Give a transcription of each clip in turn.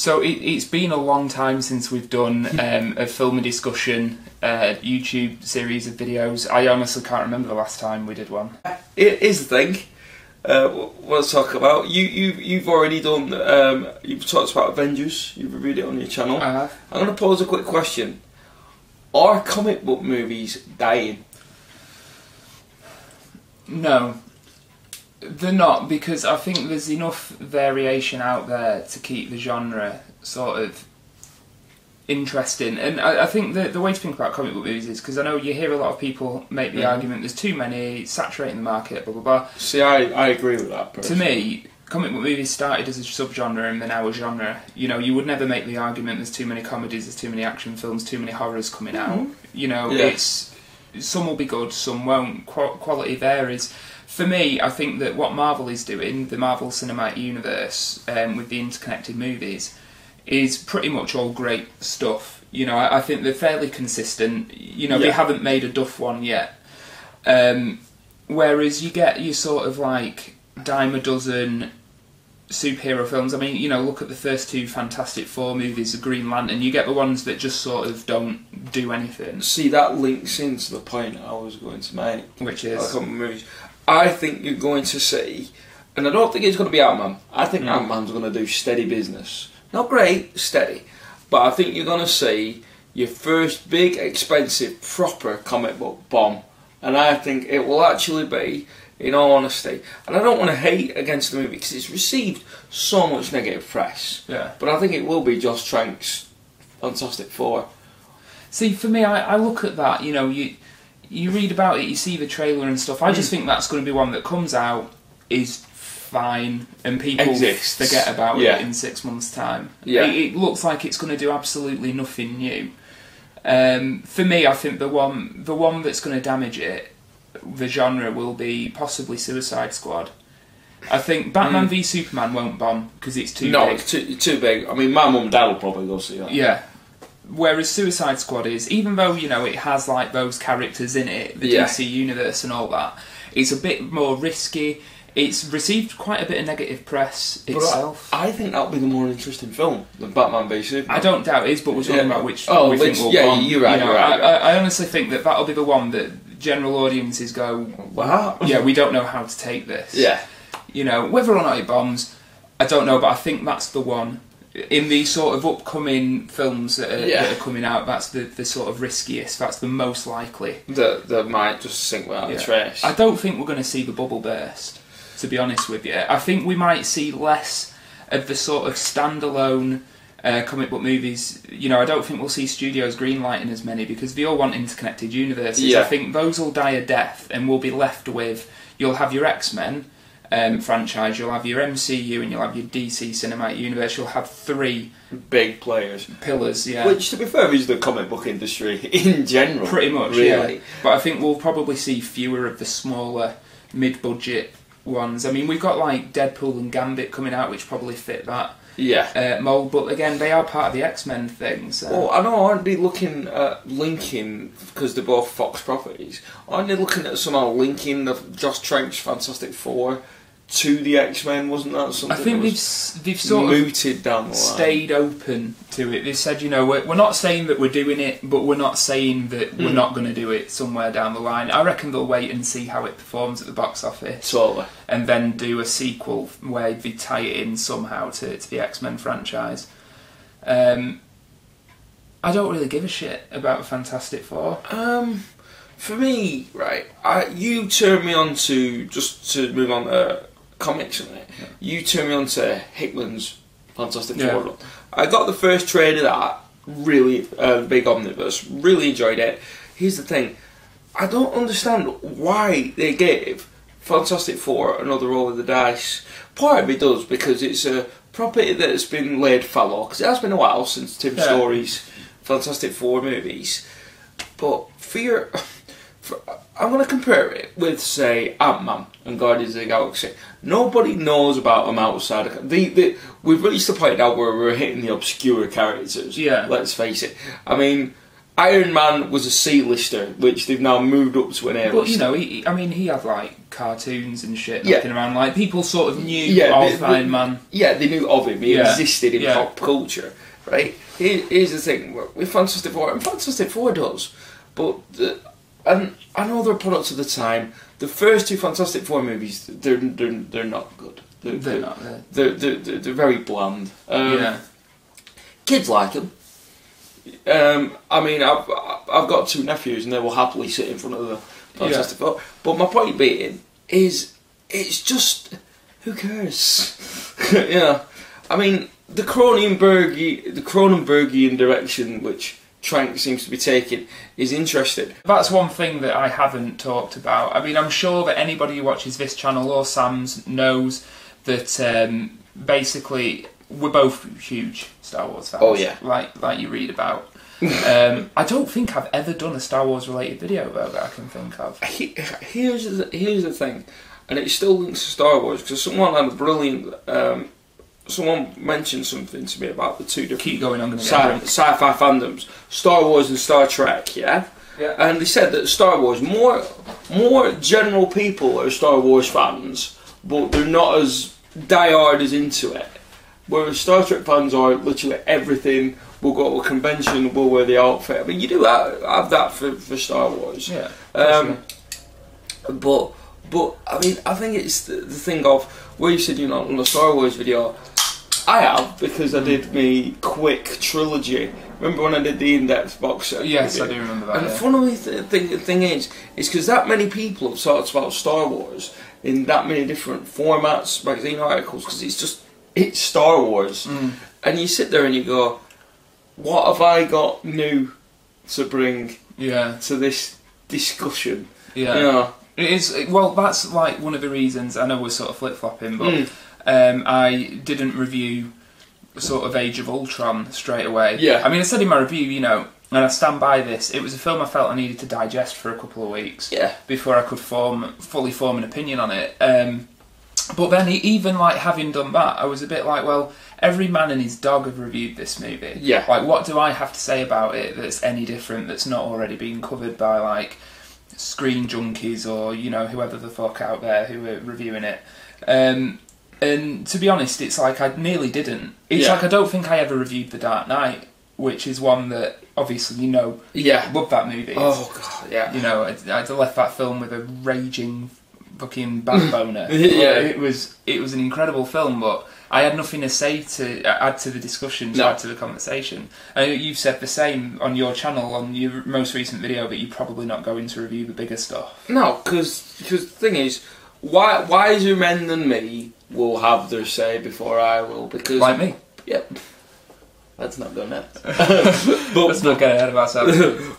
So it, it's been a long time since we've done um, a film discussion uh, YouTube series of videos. I honestly can't remember the last time we did one. It is the thing. Uh, what to talk about? You you you've already done. Um, you've talked about Avengers. You've reviewed it on your channel. I have. I'm going to pose a quick question. Are comic book movies dying? No, they're not because I think there's enough variation out there to keep the genre sort of interesting. And I, I think the the way to think about comic book movies is because I know you hear a lot of people make the Mhm. argument there's too many, saturating the market, blah blah blah. See, I, I agree with that. To Personally. me, comic book movies started as a subgenre and they're now a genre. You know, you would never make the argument there's too many comedies, there's too many action films, too many horrors coming out. Mhm. You know, Yeah. it's some will be good, some won't. Qu- quality varies. For me, I think that what Marvel is doing, the Marvel Cinematic Universe, um, with the interconnected movies, is pretty much all great stuff. You know, I, I think they're fairly consistent. You know, they haven't made a duff one yet. Um, whereas you get your sort of like dime a dozen superhero films. I mean, you know, look at the first two Fantastic Four movies, the Green Lantern. You get the ones that just sort of don't do anything, See, that links into the point I was going to make. which is comic movies. I think you're going to see, and I don't think it's going to be Ant Man. I think No. Ant Man's going to do steady business. Not great, steady, but I think you're going to see your first big, expensive, proper comic book bomb, and I think it will actually be. In all honesty, and I don't want to hate against the movie because it's received so much negative press, yeah. but I think it will be Josh Trank's Fantastic Four. See, for me, I, I look at that. You know, you you read about it, you see the trailer and stuff. I just think that's going to be one that comes out is fine, and people Exists. forget about Yeah. it in six months' time. Yeah. It, it looks like it's going to do absolutely nothing new. Um, for me, I think the one the one that's going to damage it, the genre, will be possibly Suicide Squad. I think Batman hmm. v Superman won't bomb because it's too no, big. it's too, too big. I mean, my mum and dad will probably go see that. Yeah. Whereas Suicide Squad is, even though you know it has like those characters in it, the Yeah. DC universe and all that, it's a bit more risky. It's received quite a bit of negative press But itself. I think that'll be the more interesting film than Batman v Superman. I don't doubt it is, but we're talking Yeah. about which Oh, we which- think will yeah, bomb. you're right, You know, you're right, I, you're right. I, I honestly think that that'll be the one that general audiences go, Wow. yeah, we don't know how to take this. Yeah. You know, whether or not it bombs, I don't know, but I think that's the one. In these sort of upcoming films that are, Yeah. that are coming out, that's the, the sort of riskiest, that's the most likely. That that might just sink without Yeah. a trace. I don't think we're going to see the bubble burst, to be honest with you. I think we might see less of the sort of standalone uh, comic book movies. You know, I don't think we'll see studios greenlighting as many because they all want interconnected universes. Yeah. I think those will die a death and we'll be left with you'll have your X Men. Um, franchise, you'll have your MCU and you'll have your DC Cinematic Universe. You'll have three Big players. pillars, yeah. Which, to be fair, is the comic book industry in general. Pretty much, really. yeah. But I think we'll probably see fewer of the smaller mid-budget ones. I mean, we've got like Deadpool and Gambit coming out, which probably fit that Yeah. uh, mold. But again, they are part of the X-Men thing. So. Well, I know I'd be looking at linking because they're both Fox properties. Aren't they looking at somehow linking the Josh Trank's Fantastic Four to the X Men? Wasn't that something? I think they've they've sort of mooted down the line? stayed open to it. They said, you know, we're, we're not saying that we're doing it, but we're not saying that we're Hmm. not going to do it somewhere down the line. I reckon they'll wait and see how it performs at the box office. Totally. and then do a sequel where they tie it in somehow to, to the X Men franchise. Um, I don't really give a shit about Fantastic Four. Um, for me, right, I, you turned me on to just to move on to comics, and it. You turned me on to Hickman's Fantastic Yeah. Four. I got the first trade of that. Really, uh, big omnibus. Really enjoyed it. Here's the thing: I don't understand why they gave Fantastic Four another roll of the dice. Part of it does because it's a property that's been laid fallow. Because it has been a while since Tim Yeah. Story's Fantastic Four movies. But for your, I'm going to compare it with, say, Ant Man and Guardians of the Galaxy. Nobody knows about them outside. Of, the, the, we've reached the point now where we're hitting the obscure characters. Yeah. Let's face it. I mean, Iron Man was a C-lister, which they've now moved up to an A-lister. But you know, he, I mean, he had like cartoons and shit Yeah. around. Like people sort of knew Yeah, of they- they- Iron Man. Yeah, they knew of him. He Yeah. existed in Yeah. pop culture, right? Here, here's the thing with Fantastic Four, and Fantastic Four does, but the, and I know they're products of the time. The first two Fantastic Four movies, they're they're, they're not good. They're, They're not. They're, They're, they're, they're, they're very bland. Um, yeah. Kids like them. Um, I mean, I've I've got two nephews, and they will happily sit in front of the Fantastic Four. But my point being is, it's just who cares? yeah, I mean, the Cronenberg the Cronenbergian direction which Trank seems to be taking is interested. That's one thing that I haven't talked about. I mean, I'm sure that anybody who watches this channel or Sam's knows that um, basically we're both huge Star Wars fans. Oh, yeah. like like you read about. um, I don't think I've ever done a Star Wars related video though that I can think of. He- Here's the, here's the thing, and it still links to Star Wars because someone had a brilliant. Um, someone mentioned something to me about the two different Keep going. I'm to sci- get sci-fi fandoms, Star Wars and Star Trek. Yeah, Yeah. and they said that Star Wars more more general people are Star Wars fans, but they're not as diehard as into it. Whereas Star Trek fans are literally everything. We'll go to a convention, we'll wear the outfit. I mean, you do have, have that for, for Star Wars. Yeah. Um, but but I mean I think it's the, the thing of where you said you know on the Star Wars video. I have because I did my quick trilogy. Remember when I did the in-depth box set? yes, I do remember that. And the funny th- thing, thing is, is because that many people have talked about Star Wars in that many different formats, magazine articles, because it's just it's Star Wars, Mm. and you sit there and you go, "What have I got new to bring Yeah. to this discussion?" Yeah. You know? It is well. That's like one of the reasons. I know we're sort of flip flopping, but Mm. Um, I didn't review sort of Age of Ultron straight away. Yeah. I mean, I said in my review, you know, and I stand by this. It was a film I felt I needed to digest for a couple of weeks Yeah. before I could form fully form an opinion on it. Um, but then, even like having done that, I was a bit like, well, every man and his dog have reviewed this movie. Yeah. Like, what do I have to say about it that's any different? That's not already being covered by like screen junkies or you know whoever the fuck out there who are reviewing it. Um, and to be honest, it's like I nearly didn't. It's Yeah. like I don't think I ever reviewed The Dark Knight, which is one that obviously you know Yeah. love that movie. Oh god, yeah. You know, I, I left that film with a raging fucking backboner. Yeah. it was it was an incredible film, but I had nothing to say to uh, add to the discussion, to No. add to the conversation. Know you've said the same on your channel on your most recent video that you're probably not going to review the bigger stuff. No, because the thing is, why why is wiser men than me will have their say before I will because Like me. Yep. Let's not go next. but Let's not get ahead of ourselves.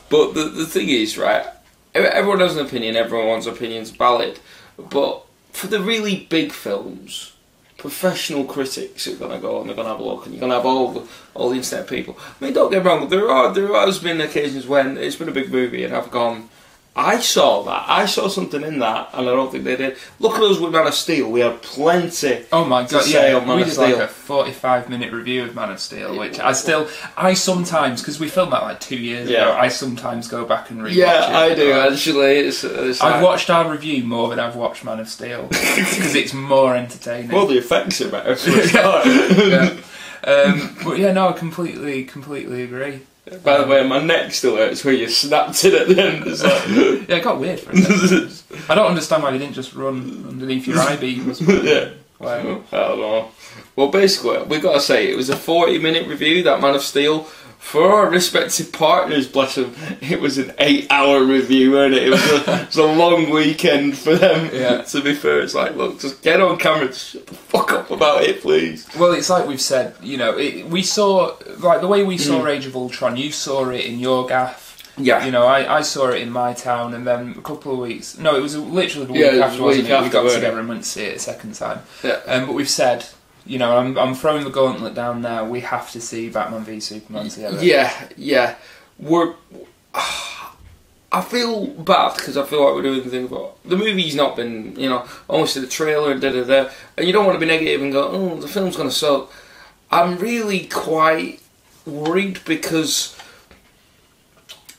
but the the thing is, right? Everyone has an opinion. Everyone's opinion's valid. But for the really big films, professional critics are gonna go and they're gonna have a look, and you're gonna have all the all the internet people. I mean, don't get me wrong. There are there has been occasions when it's been a big movie, and I've gone. I saw that. I saw something in that, and I don't think they did. Look at us with Man of Steel. We had plenty. Oh my god! Yeah, we did like a forty-five minute review of Man of Steel, which I still, I sometimes because we filmed that like two years Yeah. ago. I sometimes go back and rewatch Yeah, it. I do actually. It's, it's I've like- watched our review more than I've watched Man of Steel because it's more entertaining. Well, the effects are better yeah. Um, but yeah, no, I completely, completely agree. By the way, my neck still hurts where you snapped it at the end. It's like, Yeah, it got weird for a second. I don't understand why they didn't just run underneath your eye beams. yeah. Like, I don't know. Well, basically, we've got to say it was a 40 minute review, that Man of Steel. For our respective partners, bless them, it was an eight hour review, and it? it was a, it was a long weekend for them. Yeah. To be fair, it's like, look, just get on camera, and shut the fuck up about it, please. Well, it's like we've said, you know, it, we saw, like the way we saw Mm. Age of Ultron, you saw it in your gaff. Yeah. You know, I, I saw it in my town, and then a couple of weeks. No, it was literally the week Yeah, it was after, wasn't it? we got wasn't together and went to see it a second time. Yeah. Um, but we've said, you know, I'm, I'm throwing the gauntlet down now. We have to see Batman v Superman together. Yeah, yeah. We're. I feel bad because I feel like we're doing the thing about the movie's not been, you know, almost to the trailer and da da da, and you don't want to be negative and go, oh, the film's gonna suck. I'm really quite worried because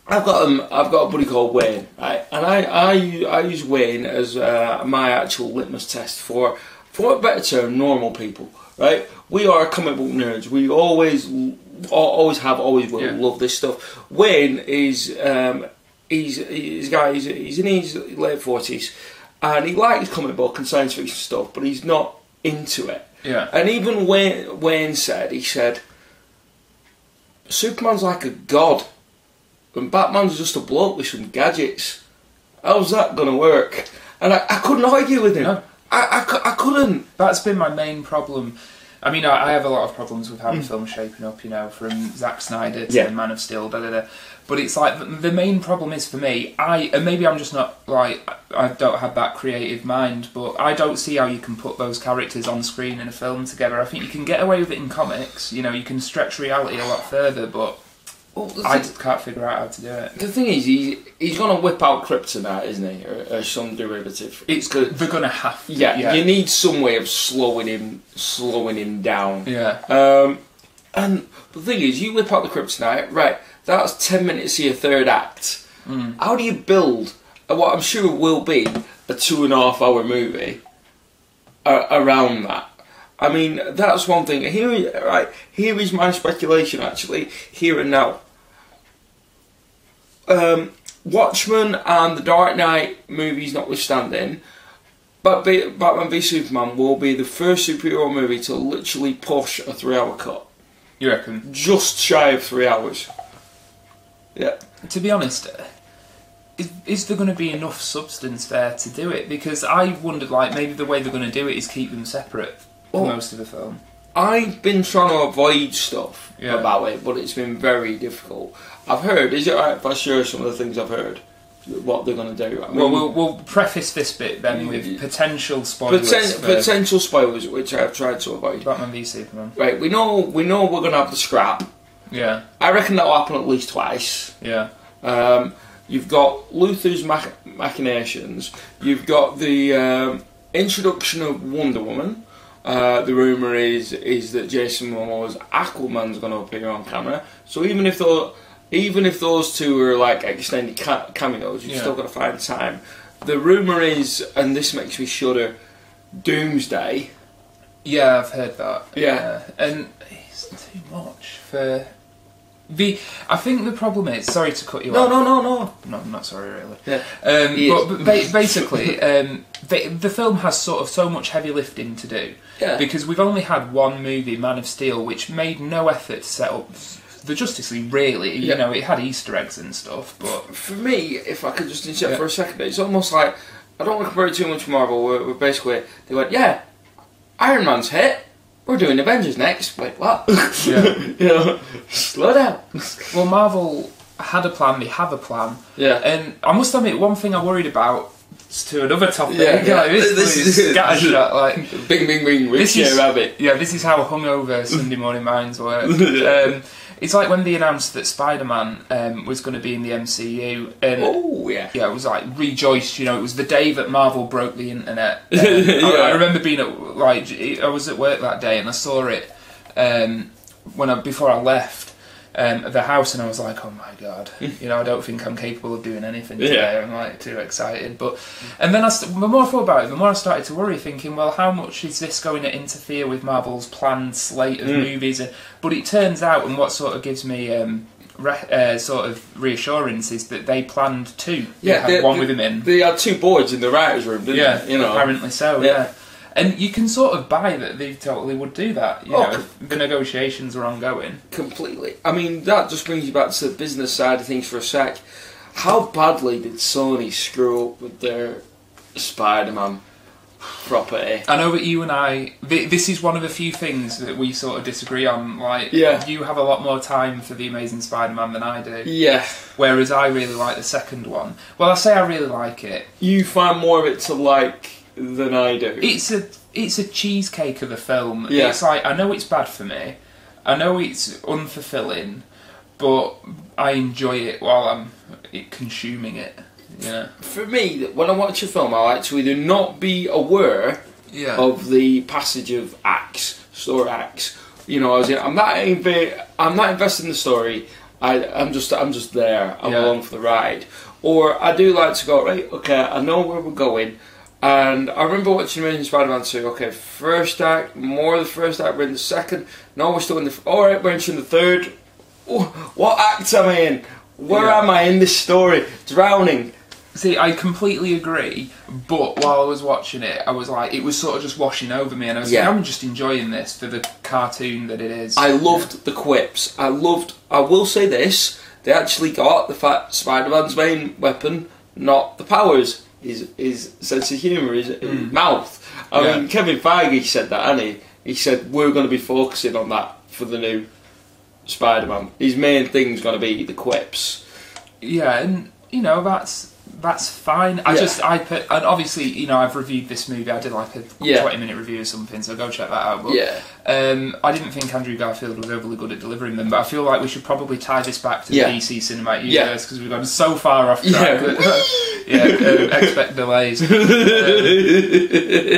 I've got um, I've got a buddy called Wayne, right? And I, I I use Wayne as uh, my actual litmus test for for a better term, normal people, right? We are comic book nerds. We always always have always will Yeah. love this stuff. Wayne is um, he's he's a guy he's, he's in his late forties, and he likes comic book and science fiction stuff, but he's not into it. Yeah. And even Wayne, Wayne said, he said, Superman's like a god, and Batman's just a bloke with some gadgets. How's that going to work? And I, I couldn't argue with him. No. I, I, I couldn't. That's been my main problem. I mean, I, I have a lot of problems with how the Mm. film's shaping up, you know, from Zack Snyder to Yeah. Man of Steel, da da da. But it's like the, the main problem is for me. I and maybe I'm just not like I don't have that creative mind, but I don't see how you can put those characters on screen in a film together. I think you can get away with it in comics. You know, you can stretch reality a lot further, but Well, I thing, just can't figure out how to do it. the thing is, he, he's going to whip out Kryptonite, isn't he? Or, or some derivative. It's good. they're gonna have. To, Yeah, yeah, you need some way of slowing him, slowing him down. yeah. Um, and the thing is, you whip out the Kryptonite, right? That's ten minutes of your third act. Mm. How do you build what I'm sure will be a two and a half hour movie uh, around that? I mean, that's one thing. Here, right? Here is my speculation. Actually, here and now. Um, Watchmen and the Dark Knight movies notwithstanding, but Batman v Superman will be the first superhero movie to literally push a three-hour cut, You reckon? just shy of three hours. Yeah, to be honest, is, is there going to be enough substance there to do it? Because I wondered, like, maybe the way they're going to do it is keep them separate Oh. most of the film. I've been trying to avoid stuff Yeah. about it, but it's been very difficult. I've heard. Is it alright if I share some of the things I've heard? What they're going to do? I mean, well, we'll we'll preface this bit then with potential spoilers poten- potential spoilers, which I've tried to avoid. Batman v Superman. Right, we know we know we're going to have the scrap. Yeah, I reckon that'll happen at least twice. yeah, Um, you've got Luthor's mach- machinations. You've got the um, introduction of Wonder Woman. Uh, the rumor is is that Jason Momoa's Aquaman's going to appear on camera. So even if those even if those two are like extended ca- cameos, you've Yeah. still got to find time. The rumor is, and this makes me shudder, Doomsday. yeah. I've heard that. Yeah. and it's too much for the. I think the problem is. Sorry to cut you No, off. no, no, no. No, I'm not sorry, really. Yeah. Um, but but ba- basically, um, the, the film has sort of so much heavy lifting to do Yeah. because we've only had one movie, Man of Steel, which made no effort to set up the Justice League. Really, you Yeah. know, it had Easter eggs and stuff, but for me, if I could just interject Yeah. for a second, it's almost like I don't want to compare it too much to Marvel. Where, where basically they went, "Yeah, Iron Man's hit. We're doing Avengers next." Wait, what? Yeah. you know, slow down. well, Marvel had a plan. They have a plan, Yeah. and I must admit, one thing I worried about. is To another topic, Yeah, yeah. like, this, This this is- scattershot, like Bing, bing, bing. This Richie is- Rabbit. Yeah, this is how hungover Sunday morning minds work. um, it's like when they announced that Spider Man um, was going to be in the MCU, and Oh yeah. yeah, it was like rejoiced. You know, it was the day that Marvel broke the internet. Um, I, I remember being at like I was at work that day and I saw it um, when I before I left. Um, the house and I was like, oh my god, you know, I don't think I'm capable of doing anything today. Yeah. I'm like too excited, but and then I, st- the more I thought about it, the more I started to worry, thinking, well, how much is this going to interfere with Marvel's planned slate of Mm. movies? And, but it turns out, and what sort of gives me um, re- uh, sort of reassurance is that they planned two. They had one they- with him in. They had two boards in the writers' room, didn't Yeah, they? You know. apparently so. Yeah. Yeah. And you can sort of buy that they totally would do that. You Oh, know, if the negotiations are ongoing. Completely. I mean, that just brings you back to the business side of things for a sec. How badly did Sony screw up with their Spider-Man property? I know that you and I. Th- this is one of the few things that we sort of disagree on. Like, Yeah. you have a lot more time for the Amazing Spider-Man than I do, Yeah. whereas I really like the second one. Well, I say I really like it. You find more of it to like than I do. It's a it's a cheesecake of a film. Yeah. It's like I know it's bad for me. I know it's unfulfilling, but I enjoy it while I'm it consuming it. Yeah. For me, when I watch a film, I like to either not be aware Yeah. of the passage of acts, story acts. You know, as in, I'm not inv- I'm not invested in the story I, I'm just I'm just there. I'm Yeah. along for the ride. Or I do like to go right. Okay, I know where we're going. And I remember watching Amazing Spider-Man 2. Okay, first act, more of the first act. We're in the second. No, we're still in the. All right, we're entering the third. Oh, what act am I in? Where Yeah. am I in this story? Drowning. See, I completely agree, but while I was watching it, I was like, it was sort of just washing over me, and I was Yeah. like, I'm just enjoying this for the cartoon that it is. I loved the quips. I loved. I will say this: they actually got the fact Spider-Man's main weapon, not the powers, his his sense of humour, his, his hmm. mouth. I. Yeah. mean, Kevin Feige said that, and he he said we're going to be focusing on that for the new Spider-Man. His main thing's going to be the quips. Yeah, and you know that's that's fine. I Yeah. just I put and obviously you know I've reviewed this movie. I did like a Yeah. twenty minute review or something, so go check that out. But, Yeah. Um, I didn't think Andrew Garfield was overly good at delivering them, but I feel like we should probably tie this back to Yeah. the DC Cinematic Yeah. Universe because we've gone so far off track. Yeah. that- yeah, um, expect delays. Um,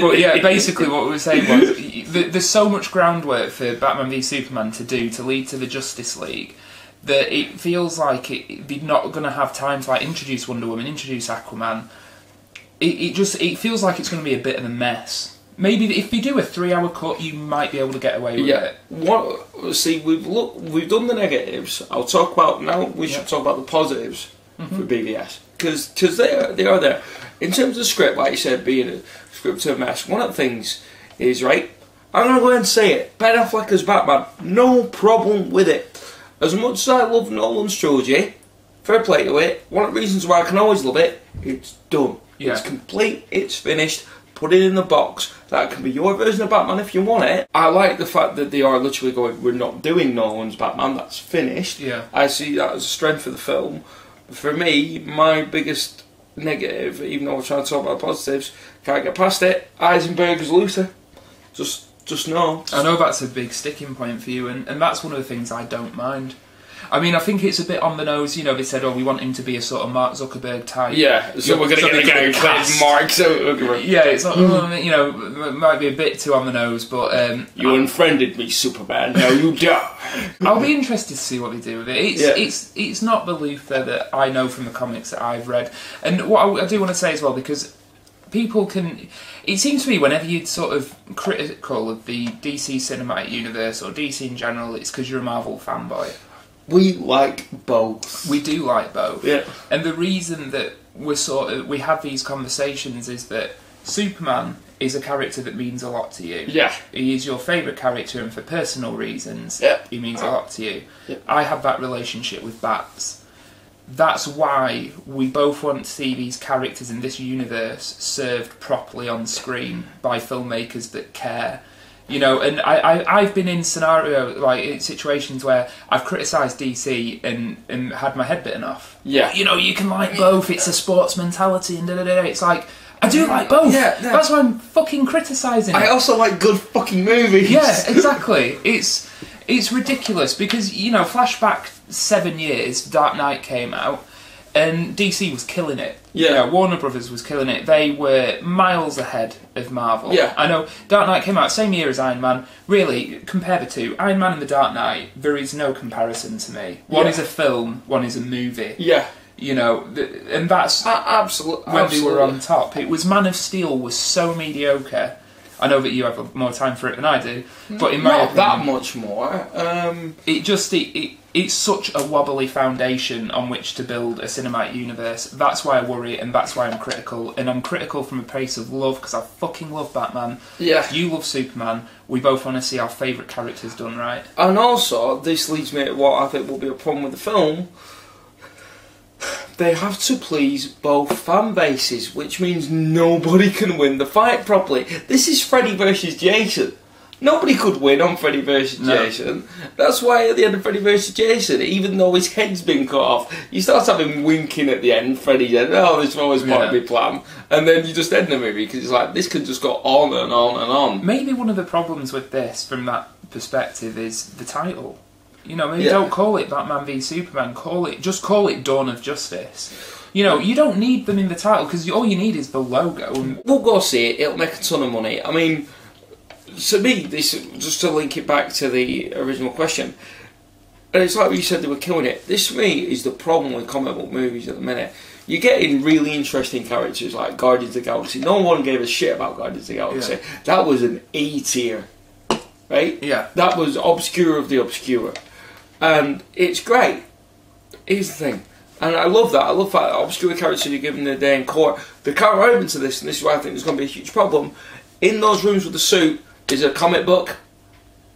but yeah, basically what we were saying was there's so much groundwork for Batman v Superman to do to lead to the Justice League that it feels like it, they're not going to have time to like introduce Wonder Woman, introduce Aquaman. It, it just it feels like it's going to be a bit of a mess. Maybe if they do a three-hour cut, you might be able to get away with Yeah. it. What? See, we've look, we've done the negatives. I'll talk about now. We should Yeah. talk about the positives for mm-hmm. BVS because because they are they are there. In terms of script, like you said, being a script to a mess. One of the things is right. I'm gonna go ahead and say it. Ben Affleck as Batman, no problem with it. As much as I love Nolan's trilogy, fair play to it. One of the reasons why I can always love it, it's done. Yeah. It's complete. It's finished. Put it in the box. That can be your version of Batman if you want it. I like the fact that they are literally going. We're not doing Nolan's Batman. That's finished. Yeah. I see that as a strength of the film. For me, my biggest negative, even though we're trying to talk about positives, can't get past it. Eisenberg is Luthor. Just, just know. I know that's a big sticking point for you, and, and that's one of the things I don't mind. I mean, I think it's a bit on the nose. You know, they said, "Oh, we want him to be a sort of Mark Zuckerberg type." Yeah, so Yeah, we're gonna so get a guy who plays Mark Zuckerberg. Yeah, it's not, you know, it might be a bit too on the nose, but um, You unfriended me, Superman. Now you die. I'll be interested to see what they do with it. It's Yeah. it's it's not the Luthor that I know from the comics that I've read, and what I, I do want to say as well because people can. It seems to me whenever you're sort of critical of the DC cinematic universe or DC in general, it's because you're a Marvel fanboy. We like both. We do like both. Yeah. And the reason that we're sort of we have these conversations is that Superman is a character that means a lot to you. Yeah. He is your favourite character, and for personal reasons, Yep. he means a lot to you. Yep. I have that relationship with Bats. That's why we both want to see these characters in this universe served properly on screen by filmmakers that care. You know, and I, I, I've been in scenario like in situations where I've criticised DC and, and had my head bitten off. Yeah. You know, you can like both, it's a sports mentality and da da da. It's like, I do like both. Yeah, yeah. That's why I'm fucking criticising. I also like good fucking movies. Yeah, exactly. It's it's ridiculous because you know, flashback seven years, Dark Knight came out, and DC was killing it. Yeah. You know, Warner Brothers was killing it. They were miles ahead of Marvel. Yeah. I know. Dark Knight came out same year as Iron Man. Really, compare the two, Iron Man and the Dark Knight, there is no comparison to me. One Yeah. is a film, one is a movie. Yeah. You know, th- and that's absolutely. when they were on top. It was Man of Steel was so mediocre. I know that you have more time for it than I do, but in my Not that much more. Um, it just it, it it's such a wobbly foundation on which to build a cinematic universe. That's why I worry, and that's why I'm critical. And I'm critical from a place of love because I fucking love Batman. yeah. You love Superman. We both want to see our favourite characters done right. And also, this leads me to what I think will be a problem with the film. They have to please both fan bases, which means nobody can win the fight properly. This is Freddy versus Jason. Nobody could win on Freddy versus No. Jason. That's why at the end of Freddy versus Jason, even though his head's been cut off, you start having winking at the end. Freddy said, "Oh, this was always part of Yeah. my plan," and then you just end the movie because it's like this can just go on and on and on. Maybe one of the problems with this, from that perspective, is the title. You know, maybe Yeah. don't call it Batman v Superman. Call it just call it Dawn of Justice. You know, you don't need them in the title because all you need is the logo. We'll go see it. It'll make a ton of money. I mean, to me, this just to link it back to the original question. And it's like you said, they were killing it. This, to me, is the problem with comic book movies at the minute. You're getting really interesting characters like Guardians of the Galaxy. No one gave a shit about Guardians of the Galaxy. Yeah. That was an A tier, right? Yeah. That was obscure of the obscure. And it's great. Here's the thing. And I love that. I love that obscure characters you're given the day in court. The counter argument to this, and this is why I think there's going to be a huge problem, in those rooms with the suit is a comic book.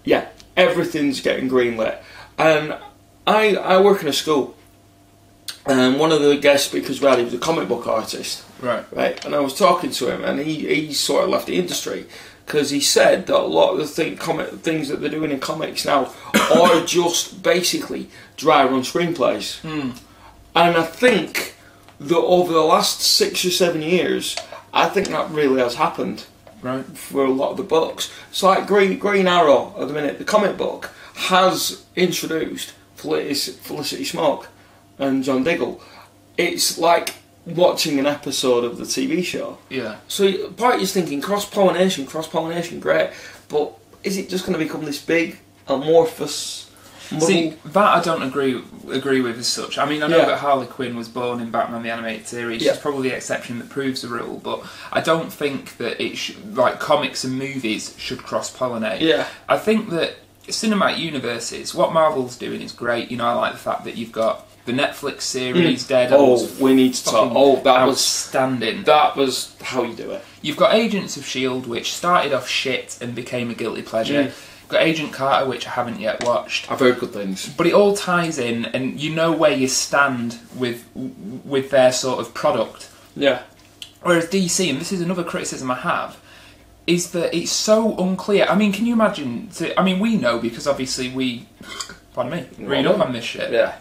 Yeah, everything's getting greenlit. And I I work in a school. And one of the guest speakers we had, he was a comic book artist Right. right? And I was talking to him, and he, he sort of left the industry because he said that a lot of the thing, comic, things that they're doing in comics now are just basically dry run screenplays. Hmm. And I think that over the last six or seven years, I think that really has happened Right. for a lot of the books. It's like Green, Green Arrow at the minute, the comic book has introduced Felicity, Felicity Smoak and John Diggle. It's like watching an episode of the TV show. Yeah. So part of you's thinking cross pollination, cross pollination, great, but is it just going to become this big amorphous? Muddle? See, that I don't agree agree with as such. I mean, I know Yeah. that Harley Quinn was born in Batman the Animated Series. Yeah. She's probably the exception that proves the rule, but I don't think that it sh- like comics and movies should cross pollinate. yeah, I think that cinematic universes, what Marvel's doing is great. You know, I like the fact that you've got the Netflix series, Daredevil. Oh, we need to talk. Oh, that was outstanding. that was how you do it. You've got Agents of Shield, which started off shit and became a guilty pleasure. Mm. You've got Agent Carter, which I haven't yet watched. I've heard good things. But it all ties in, and you know where you stand with with their sort of product. Yeah, Whereas DC, and this is another criticism I have, is that it's so unclear. I mean, can you imagine? To, I mean, we know because obviously we, pardon me, read up on this shit. yeah,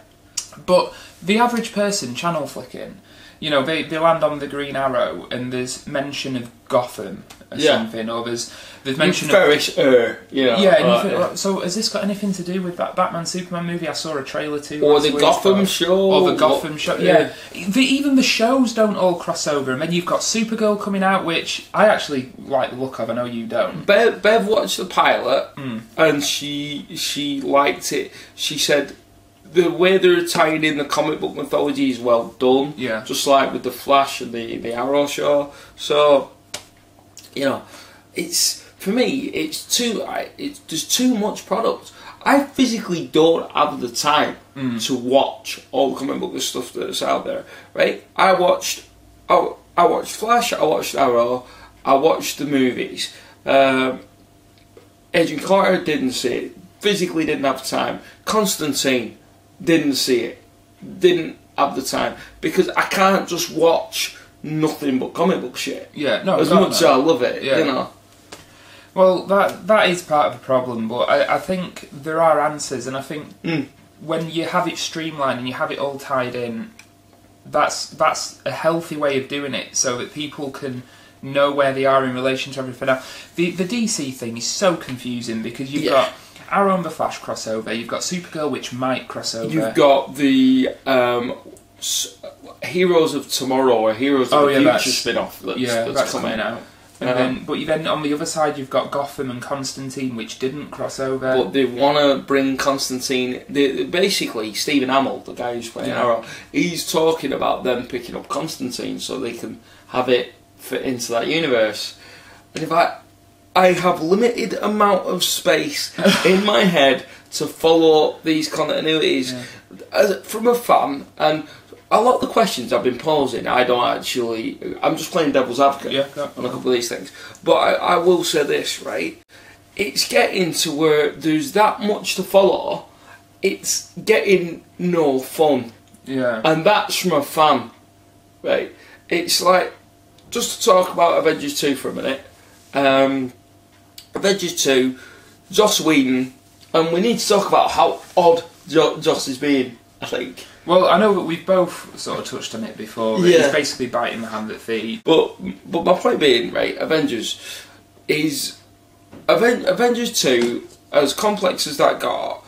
But the average person channel flicking, you know, they, they land on the Green Arrow and there's mention of Gotham or Yeah. something, or there's there's mention of Ferris, uh, you know, yeah, and you uh, think, yeah. so has this got anything to do with that Batman Superman movie? I saw a trailer to, or last the week, Gotham show, or the Gotham show. Yeah. The, even the shows don't all cross over, and then you've got Supergirl coming out, which I actually like the look of. I know you don't. Bev, Bev watched the pilot Mm. and she she liked it. She said the way they're tying in the comic book mythology is well done. Yeah. Just like with the Flash and the the Arrow show. So you know, it's for me. It's too. I, it's there's too much product. I physically don't have the time Mm. to watch all the comic book stuff that's out there. Right? I watched. I, I watched Flash. I watched Arrow. I watched the movies. Um, Agent Carter didn't see it. Physically didn't have time. Constantine didn't see it. Didn't have the time because I can't just watch nothing but comic book shit. Yeah, no, as much as. I love it, Yeah. you know. Well, that that is part of the problem, but I, I think there are answers, and I think Mm. when you have it streamlined and you have it all tied in, that's that's a healthy way of doing it, so that people can know where they are in relation to everything else. The the DC thing is so confusing because you've Yeah. got Arrow and the Flash crossover, you've got Supergirl, which might crossover. You've got the um, s- Heroes of Tomorrow or Heroes of Oh, the yeah, Future that's- spin-off that's, yeah, that's, coming out. And Um, then, but you then on the other side, you've got Gotham and Constantine, which didn't cross over. But they want to bring Constantine. They, basically, Stephen Amell, the guy who's playing Yeah. Arrow, he's talking about them picking up Constantine so they can have it fit into that universe. And if I, I have limited amount of space in my head to follow these continuities as from a fan, and a lot of the questions I've been posing, I don't actually. I'm just playing devil's advocate Yeah, on a couple of these things. But I, I will say this, right? It's getting to where there's that much to follow. It's getting no fun, yeah, and that's from a fan, right? It's like just to talk about Avengers two for a minute. Um, Avengers two, Joss Whedon, and we need to talk about how odd jo- Joss is being. I think. Well, I know that we've both sort of touched on it before. Yeah. It's basically biting the hand that feeds. But but my point being, right, Avengers is Aven- Avengers two, as complex as that got,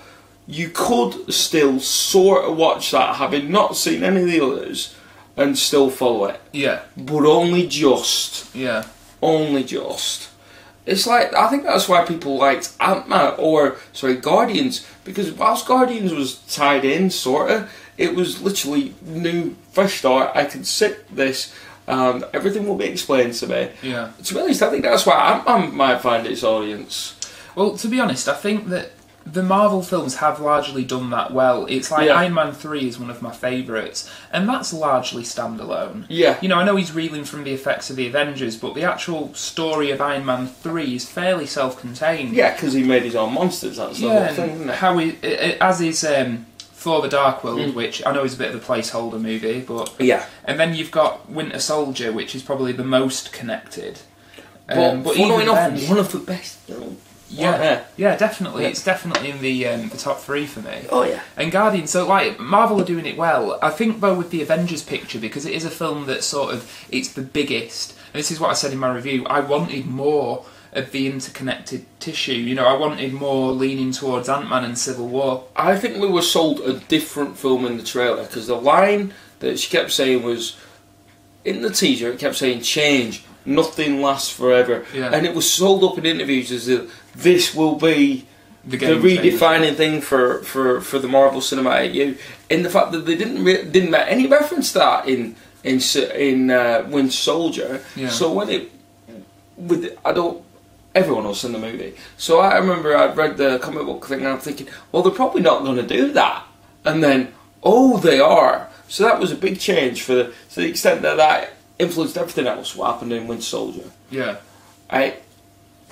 you could still sort of watch that, having not seen any of the others, and still follow it, Yeah, but only just, yeah, only just. It's like I think that's why people liked Ant Man or sorry Guardians because whilst Guardians was tied in sorta, it was literally new fresh start. I can sit this. Um, everything will be explained to me. Yeah. To be honest, I think that's why Ant Man might find its audience. Well, to be honest, I think that the Marvel films have largely done that well. It's like Yeah. Iron Man 3 is one of my favourites, and that's largely standalone. Yeah. You know, I know he's reeling from the effects of the Avengers, but the actual story of Iron Man 3 is fairly self contained. Yeah, because he made his own monsters. That's the Yeah, whole thing, how he, as is um, Thor the Dark World, Mm. which I know is a bit of a placeholder movie, but. Yeah. And then you've got Winter Soldier, which is probably the most connected. But, Um, but funnily enough, then- one of the best films. Yeah, yeah. yeah, definitely. Yeah. It's definitely in the um, the top three for me. Oh yeah. And Guardians, so like Marvel are doing it well. I think though with the Avengers picture because it is a film that sort of it's the biggest. And this is what I said in my review. I wanted more of the interconnected tissue. You know, I wanted more leaning towards Ant Man and Civil War. I think we were sold a different film in the trailer because the line that she kept saying was in the teaser. It kept saying "change, nothing lasts forever," Yeah. and it was sold up in interviews as if this will be The, the game changer. redefining thing for, for, for the Marvel Cinematic U. In the fact that they didn't re- didn't make any reference to that in in in uh, Winter Soldier. Yeah. So when it with I don't. Everyone else in the movie. So I remember I'd read the comic book thing and I'm thinking, well, they're probably not going to do that. And then, oh, they are. So that was a big change for the, to the extent that that influenced everything else what happened in Winter Soldier. Yeah, I,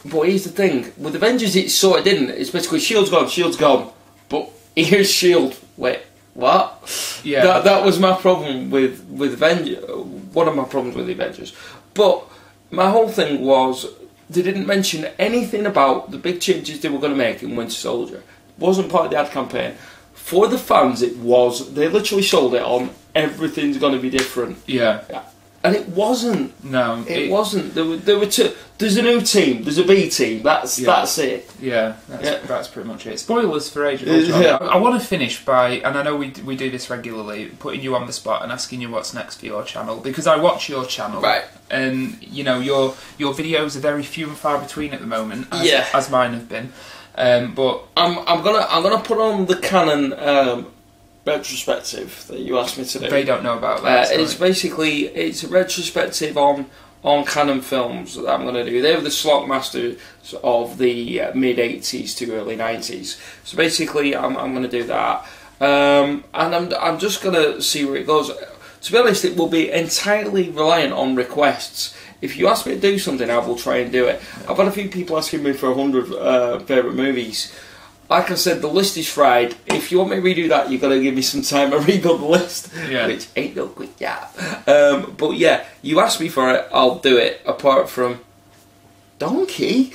but here's the thing: with Avengers, it sort of didn't. It's basically Shield's gone, Shield's gone, but here's Shield. Wait, what? Yeah. That that was my problem with with Avengers. One of my problems with the Avengers. But my whole thing was they didn't mention anything about the big changes they were going to make in Winter Soldier. wasn't part of the ad campaign. For the fans, it was. They literally sold it on everything's going to be different, yeah. And it wasn't. No, It, wasn't. There were, there were two. There's a new team. There's a B team. That's Yeah. that's it. Yeah, that's, Yeah. that's pretty much it. Spoilers for Age of Ultron. yeah. I, I want to finish by, and I know we we do this regularly, putting you on the spot and asking you what's next for your channel because I watch your channel, Right. And you know your your videos are very few and far between at the moment, as, Yeah. as mine have been. Um, but I'm I'm gonna I'm gonna put on the Cannon um, retrospective that you asked me to do. they don't know about Uh, that. it's sorry. basically it's a retrospective on on Cannon films that I'm going to do. They were the slot masters of the uh, mid '80s to early '90s. So basically, I'm I'm going to do that, um, and I'm I'm just going to see where it goes. To be honest, it will be entirely reliant on requests. If you ask me to do something, I will try and do it. I've had a few people asking me for hundred uh, favorite movies. Like I said, the list is fried. If you want me to redo that, you've got to give me some time to rebuild the list, Yeah. which ain't no quick job. Um, but yeah, you ask me for it, I'll do it. Apart from Donkey.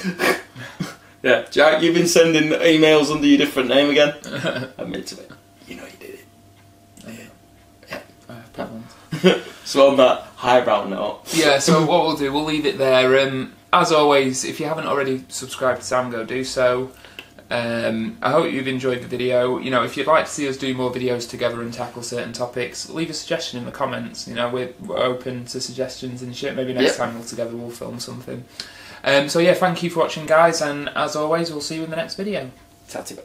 yeah, Jack, you've been sending emails under your different name again. Admit to it. You know you did it. Yeah, yeah. I have problems. So on that highbrow note. yeah, so what we'll do, we'll leave it there. Um, as always, if you haven't already subscribed to Sam, go do so. Um, I hope you've enjoyed the video. You know, if you'd like to see us do more videos together and tackle certain topics, leave a suggestion in the comments. You know, we're, we're open to suggestions and shit. Maybe next Yep. time all together we'll film something. Um, so yeah, thank you for watching, guys, and as always, we'll see you in the next video. Tatty.